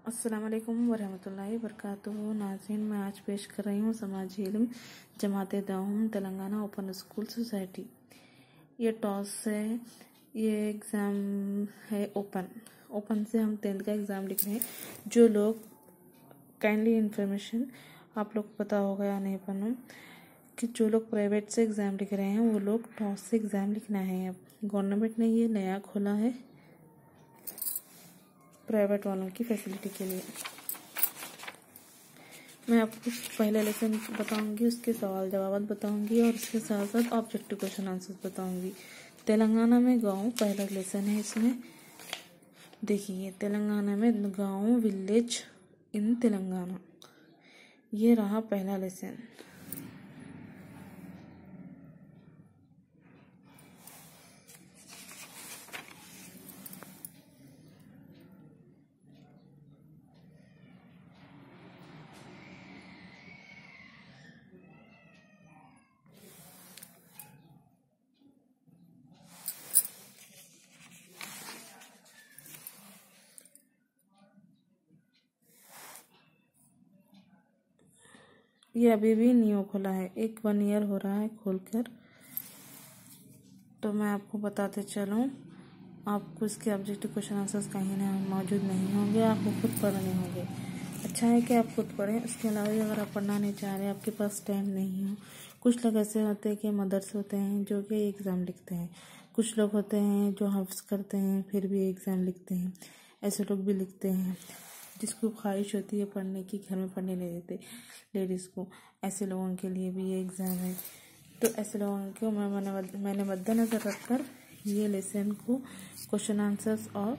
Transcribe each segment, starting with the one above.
अस्सलाम वालेकुम वरहमतुल्लाहि वबरकातुहू। नाज़रीन, मैं आज पेश कर रही हूँ समाजी इल्म जमात दाहम तेलंगाना ओपन स्कूल सोसाइटी। ये टॉस है, ये एग्ज़ाम है ओपन। ओपन से हम टेंथ का एग्ज़ाम लिख रहे हैं। जो लोग काइंडली इन्फॉर्मेशन आप लोग को पता होगा या नहीं पता कि जो लोग प्राइवेट से एग्ज़ाम लिख रहे हैं, वो लोग टॉस से एग्ज़ाम लिखना है। अब गवर्नमेंट ने ये नया खोला है। प्राइवेट वालों की फैसिलिटी के लिए। मैं आपको पहले लेसन बताऊँगी, उसके सवाल जवाब बताऊँगी और उसके साथ साथ ऑब्जेक्टिव क्वेश्चन आंसर बताऊँगी। तेलंगाना में गाँव पहला लेसन है इसमें। देखिए, तेलंगाना में गाँव विलेज इन तेलंगाना। ये रहा पहला लेसन। ये अभी भी न्यू खुला है। एक वन ईयर हो रहा है खोलकर। तो मैं आपको बताते चलूँ। आपको इसके ऑब्जेक्टिव क्वेश्चन आंसर्स कहीं ना मौजूद नहीं होंगे, आपको खुद पढ़ने होंगे। अच्छा है कि आप खुद पढ़ें। उसके अलावा भी अगर आप पढ़ना नहीं चाह रहे, आपके पास टाइम नहीं हो। कुछ लोग ऐसे होते हैं कि मदर्स होते हैं जो कि एग्ज़ाम लिखते हैं। कुछ लोग होते हैं जो हफ्स करते हैं, फिर भी एग्ज़ाम लिखते हैं। ऐसे लोग भी लिखते हैं। जिसको ख्वाहिश होती है पढ़ने की, घर में पढ़ने नहीं देते लेडीज़ को। ऐसे लोगों के लिए भी ये एग्ज़ाम है। तो ऐसे लोगों को मैं मैंने मैंने मद्देनज़र रखकर ये लेसन को क्वेश्चन आंसर्स और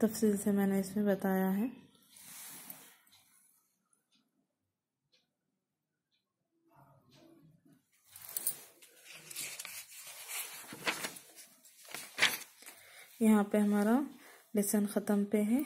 तफसील से मैंने इसमें बताया है। यहाँ पे हमारा लेसन ख़त्म पे है।